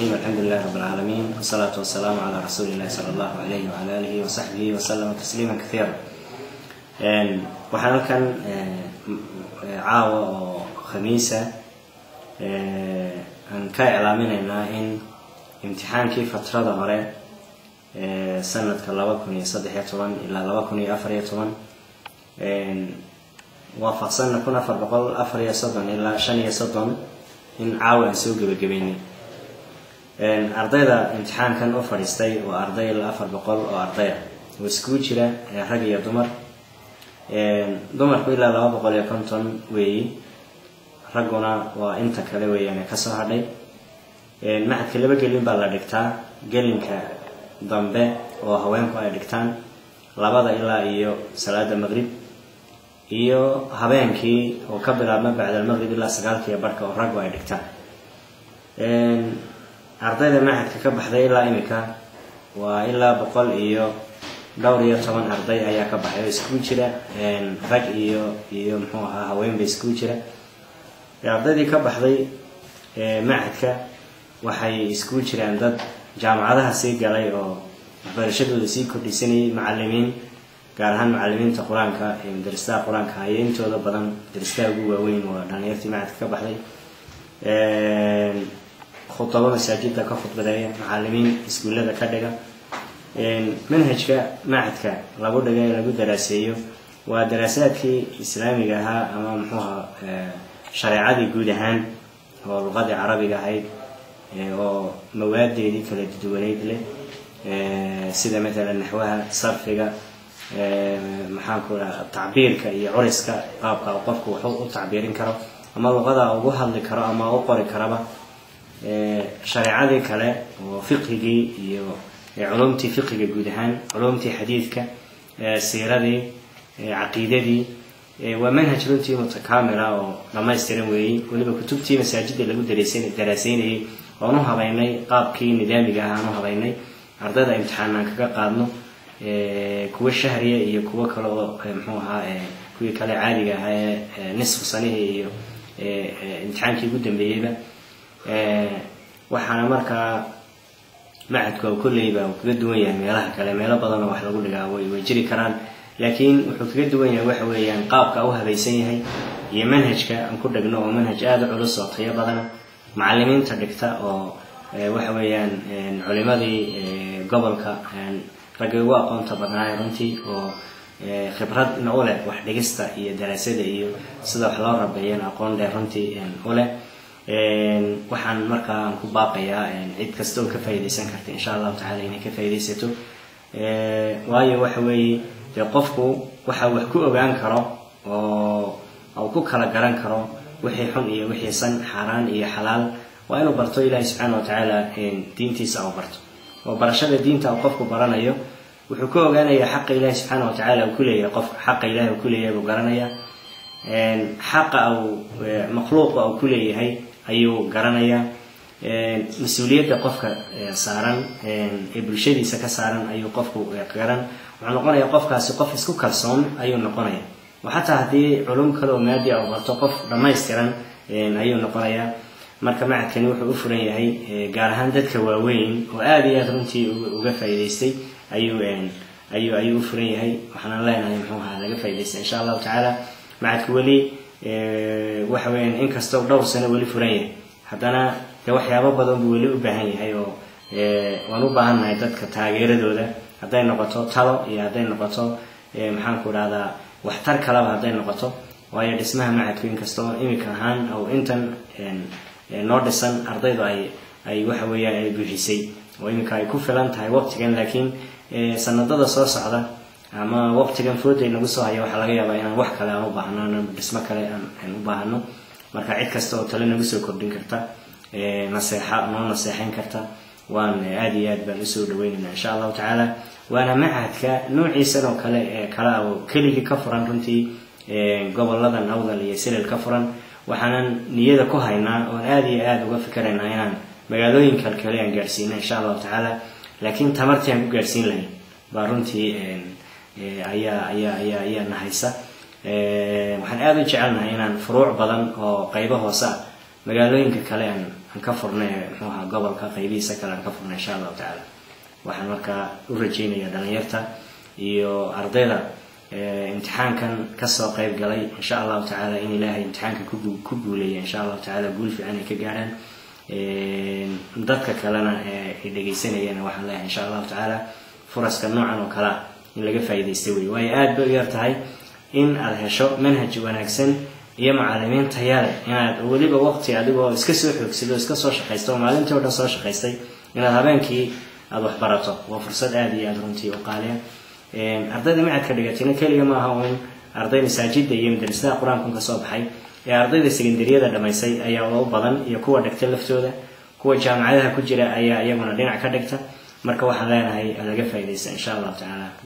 الرحيم الحمد لله رب العالمين والصلاة والسلام على رسول الله صلى الله عليه وعلى آله وصحبه وسلم تسليما كثيرا waxaan halkan caawa oo khamiisa aan ka iclaaminaynaa in imtixaankii fatrada hore sanadka laba kun iyo saddex iyo toban ilaa laba kun iyo afar iyo toban waafaqsanna kun afar boqol afar iyo soddon ilaa shan iyo soddon in caawa aan soo gebagabeynay ardayda imtixaankan u fadhiistay waa arday ilaa afar boqol oo ardaya oo iskugu jira rag iyo dumar. Dumarku ilaa laba boqol iyo konton weeyi. Ragguna waa inta kale weeyaan ka soo hadhay. Maxadka laba gelin baa la dhigtaa. Gelinka dambe oo haweenku ay dhigtaan labada ilaa iyo salaada maqrib iyo habeenkii oo ka bilaabma bacdalmaqrib ilaa sagaalkiiyo barhka oo raggu ay dhigtaan ardayda maxadka ka baxday ilaa imika waa ilaa boqol iyo dhowr iyo toban arday ayaa ka baxay oo iskugu jira rag iyo iyo muxuu ahaa haweenba iskugu jira. Ardaydii ka baxday maxadka waxay iskugu jiraan dad jaamacadaha sii galay oo waxbarashadooda sii kordhisanayay macalimiin gaar ahaan macalimiinta qur'aanka daristaha qur'aanka haya intooda badan daristaha ugu waaweyn waa dhalinyartii macadka ka baxday khudabo masaajida ka khudbadeeya macalimiin iskuullada ka dhiga manhajka macadka lagu dhiga ee lagu daraaseeyo waa daraasaadkii islaamiga ahaa ama muxuu ahaa shareecadii guud ahaan oo luqadii carabiga ahayd oo mawaadeedii kala duwaneyd leh sida matalan naxwaha sarfiga maxaanku tacbiirka iyo curiska qaabka qofku wuxuu u tacbiirin karo ama luqada ugu hadli karo ama u qori karaba shareecadii kale oo fiqhigii iyo culumtii fiqiga guud ahaan culumtii xadiidka siiradii caqiidadii waa manhaj runtii mutakaamila oo dhamaystiran weeyey weliba kutubtii masaajida lagu daraaseynayay oon u habaynay qaabkii nidaamiga ah aan u habaynay ardayda imtixaanaan kaga qaadno kuwa shahriya iyo kuwo kale oo mxuu ahaa kuwii kale caadiga ahaa ee nisfu sanihii iyo imtixaankii ugu dambeeyeyba waxaana markaa macadku kolleyba uu kaga duwan yahay meelaha kale meelo badanoo wax lagu dhigaa way jiri karaan. Laakiin wuxuu kaga duwan yahay waxa weeyaan qaabka u habaysan yahay iyo manhajka aan ku dhigno oo manhaj aada u culus oo tayo badana macalimiinta dhigta oo waxa weeyaan culimadii gobolka raggii ugu aqoonta badnaay runtii oo khibradna u leh wax dhigista iyo daraasada iyo sida wax loo rabeeyana aqoon dheer runtii u leh waxaan markaa ku baaqayaa cid kasta ka faa'iidaysan karta insha allahu tacala inay ka faa'iidaysato waayo waxa weeye dee qofku waxa wax ku ogaan karo oo uu ku kala garan karo wixii xun iyo wixii san xaaraan iyo xalaal waa inuu barto ilaahi subxaana wa tacaala diintiisa uu barto. Oo barashada diinta uu qofku baranayo wuxuu ka ogaanayaa xaqa ilaahi subxaana wa tacaala uu kuleeyahay qofka xaqa ilahi uu kuleeyahay buu garanayaa xaqa uu makhluuqa uu kuleeyahay ayuu garanayaa mas'uuliyadda qofka saaran ee bulshadiisa ka saaran ayuu qofku garan. Wuxuu noqonayaa qofkaasi qof isku kalsoon ayuu noqonaya xataa haddii culum kale oo maadi a barto qof dhammaystiran ayuu noqonayaa. Marka macadkani wuxuu u furan yahay gaar ahaan dadka waaweyn oo aada iyo aada runtii uga faa'iidaystay ayuu ayuu ayuu u furan yahay. Waxaana leenahay muxuu ahaa laga faa'idaystay insha allahu tacaala. Macadku weli waxa weeyaan inkastoo dhowr sano weli furan yahay. Haddana dee waxyaabo badan buu weli u baahan yahay oo waan u baahannahay dadka taageeradooda. Hadday noqoto talo iyo hadday noqoto maxaanku idhahdaa waxtar kaleba hadday noqoto. Waayo dhismaha macadku inkastoo imika ahaan ou intan noo dhisan ardaydu ay ay waxa weeyaan ay buuxisay. Oo iminka ay ku filan tahay waqtigan laakiin sanadada soo socda ama waqtigan fooday nagu soo haya waxaa laga yaabaa inaan wax kale aan u baahno dhismo kale aan u baahno. Marka cid kasta oo tale nagu soo kordhin karta naseexa noo naseexayn karta waan aada iyo aad baan u soo dhaweynayna insha allahu tacaala. Waana macadka noociisan oo kale ee kale ah oo keligii ka furan runtii goboladan awdal iyo silil ka furan. Waxaanan niyada ku haynaa oon aada iyo aada uga fikiraynaa inaan magaalooyin kale kale aan gaadhsiina insha allahu tacaala. Laakiin tamartii aan ku gaadhsiin lahayn baa runtii ayaa ayaa ayaa ayaa nahaysa waxaan aada u jecelnahay inaan furuuc badan oo qaybo hoose ah magaalooyinka kale aan ka furnay muxuu ahaa gobolka qaybihiisa kale aan ka furnay insha allahu tacaala. Waxaan markaa u rajeynaya dhalinyarta iyo ardayda imtixaankan ka soo qayb galay insha allahu tacaala in ilaahay imtixaanka ku guuleeya insha allahu tacaala guul fiican ay ka gaarhaan dadka kalena ay dhegaysanayana waxaan leeyahay insha allahu tacaala furaska noocan oo kalea in laga faa'iidaysta wey waayo aada bay u yar tahay in aada hesho manhaj wanaagsan iyo macalimiin taya leh. Inaad weliba waqti adigoo iska soo xoogsado iska soo shaqaysta oo maalintii o dhan soo shaqaystay inaad habeenkii aada wax barato. Waa fursad aada iyo aada runtii u qaaliya ardayda macadka dhigatina keliga maaha uun arday masaajida iyo madrasadaha qur'aankan ka soo baxay ee ardayda sekandariyada dhamaysay ayaa u badan iyo kuwa dhigta laftooda. Kuwa jaamacadaha ku jira ayaa iyaguna dhinac ka dhigta. Marka waxaan leenahay laga faa'iidaysta insha allahu tacaala